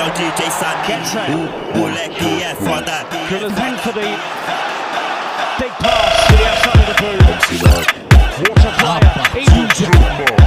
tell DJ Samir, let moleque é that. Killers in for the big pass to the outside of the boot. What a player. Even Unbelievable.